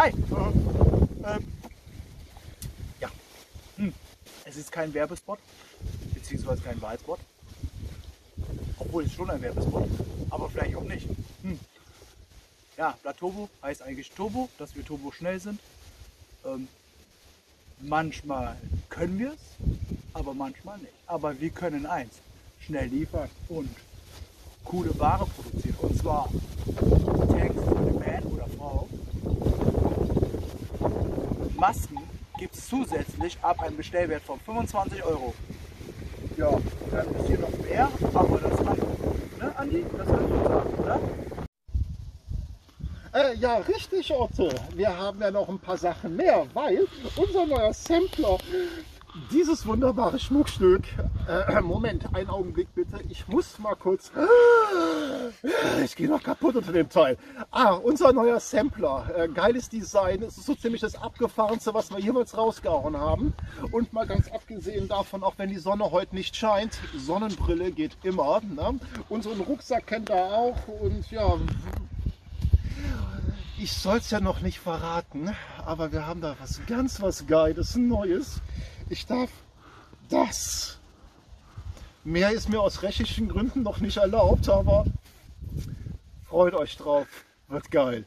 Hi. Äh, ähm, ja. Hm. Es ist kein Werbespot, beziehungsweise kein Wahlspot. Obwohl es schon ein Werbespot, aber vielleicht auch nicht. Hm. Ja, Blatt Turbo heißt eigentlich Turbo, dass wir Turbo schnell sind. Ähm, manchmal können wir es, aber manchmal nicht. Aber wir können eins, schnell liefern und coole Ware produzieren. Und zwar Tanks für den Mann oder Frau. Masken gibt es zusätzlich ab einem Bestellwert von 25 Euro. Ja, dann ist hier noch mehr, aber das kann, ne, Andi? Das kannst du sagen, oder? Äh, ja, richtig, Otto. Wir haben ja noch ein paar Sachen mehr, weil unser neuer Sampler, dieses wunderbare Schmuckstück, äh, Moment, einen Augenblick bitte, ich muss mal kurz, ich gehe noch kaputt unter dem Teil. Ah, unser neuer Sampler, äh, geiles Design, es ist so ziemlich das abgefahrenste, was wir jemals rausgehauen haben. Und mal ganz abgesehen davon, auch wenn die Sonne heute nicht scheint, Sonnenbrille geht immer. Ne? Unseren Rucksack kennt er auch und ja, ich soll es ja noch nicht verraten, aber wir haben da was ganz was Geiles, Neues. Ich darf das. Mehr ist mir aus rechtlichen Gründen noch nicht erlaubt, aber freut euch drauf. Wird geil.